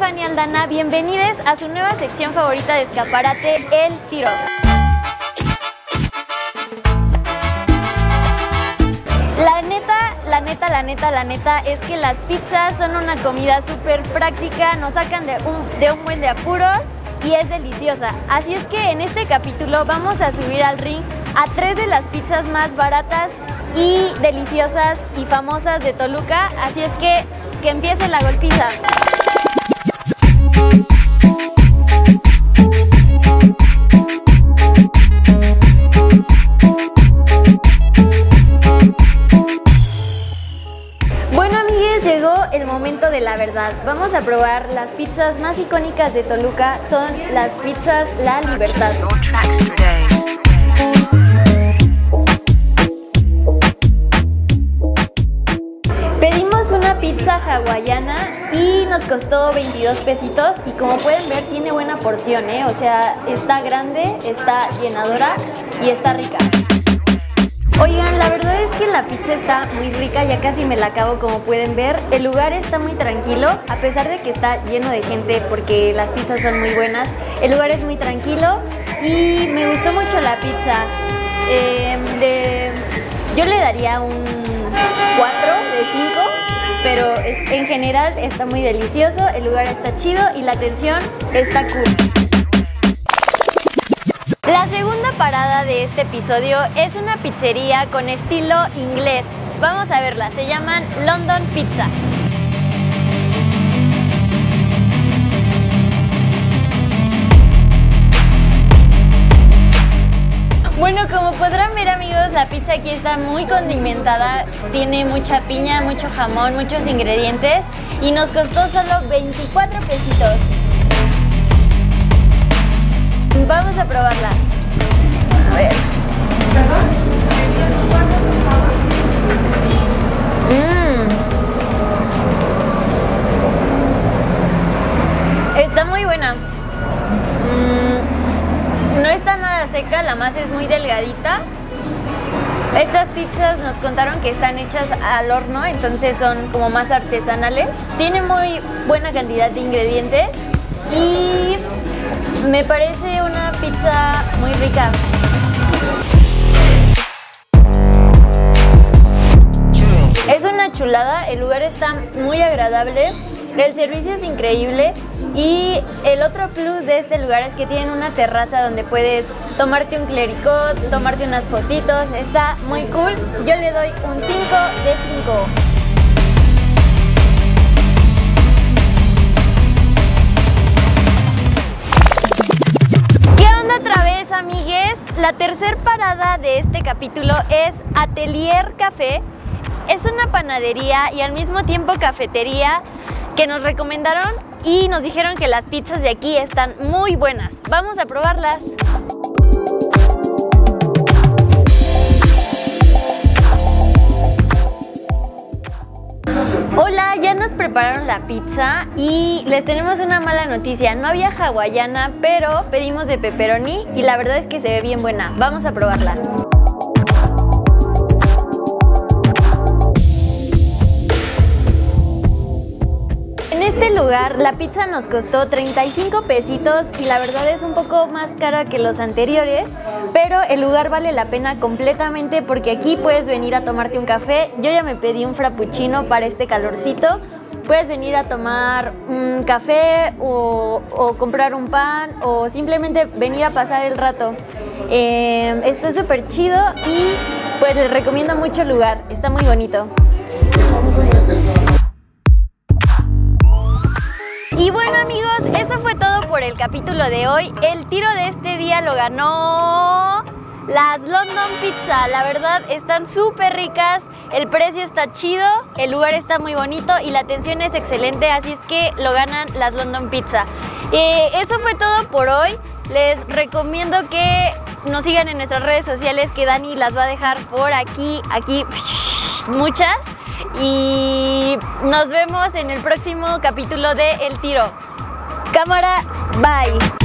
Fanny Aldana, bienvenidos a su nueva sección favorita de escaparate, El Tiro. La neta, la neta, la neta, la neta es que las pizzas son una comida súper práctica, nos sacan de un, de un buen de apuros y es deliciosa. Así es que en este capítulo vamos a subir al ring a tres de las pizzas más baratas y deliciosas y famosas de Toluca. Así es que que empiece la golpiza. De la verdad. Vamos a probar las pizzas más icónicas de Toluca. Son las pizzas La Libertad. Pizza hawaiana y nos costó 22 pesitos y como pueden ver tiene buena porción, ¿eh? o sea, está grande, está llenadora y está rica. Oigan, la verdad es que la pizza está muy rica, ya casi me la acabo como pueden ver. El lugar está muy tranquilo, a pesar de que está lleno de gente porque las pizzas son muy buenas. El lugar es muy tranquilo y me gustó mucho la pizza. Eh, yo le daría un 4 de 5, pero en general está muy delicioso, el lugar está chido y la atención está cool. La segunda parada de este episodio es una pizzería con estilo inglés. Vamos a verla, se llaman London Pizza. Bueno, como podrán ver amigos, la pizza aquí está muy condimentada, tiene mucha piña, mucho jamón, muchos ingredientes y nos costó solo 24 pesitos. Vamos a probarla. La masa es muy delgadita. Estas pizzas nos contaron que están hechas al horno, entonces son como más artesanales. Tiene muy buena cantidad de ingredientes y me parece una pizza muy rica. El lugar está muy agradable, el servicio es increíble y el otro plus de este lugar es que tienen una terraza donde puedes tomarte un clericot, tomarte unas fotitos, está muy cool. Yo le doy un 5 de 5. ¿Qué onda otra vez, amigues? La tercer parada de este capítulo es Atelier Café. Es una panadería y al mismo tiempo cafetería que nos recomendaron y nos dijeron que las pizzas de aquí están muy buenas. Vamos a probarlas. Hola, ya nos prepararon la pizza y les tenemos una mala noticia. No había hawaiana, pero pedimos de pepperoni y la verdad es que se ve bien buena. Vamos a probarla. Este lugar la pizza nos costó 35 pesitos y la verdad es un poco más cara que los anteriores, pero el lugar vale la pena completamente porque aquí puedes venir a tomarte un café. Yo ya me pedí un frappuccino para este calorcito. Puedes venir a tomar un café o, comprar un pan o simplemente venir a pasar el rato. Eh, está súper chido y pues les recomiendo mucho el lugar, está muy bonito. Y bueno amigos, eso fue todo por el capítulo de hoy. El tiro de este día lo ganó las London Pizza. La verdad están súper ricas, el precio está chido, el lugar está muy bonito y la atención es excelente, así es que lo ganan las London Pizza. Eh, eso fue todo por hoy. Les recomiendo que nos sigan en nuestras redes sociales que Dani las va a dejar por aquí, aquí, muchas. Y nos vemos en el próximo capítulo de El Tiro. Cámara, bye.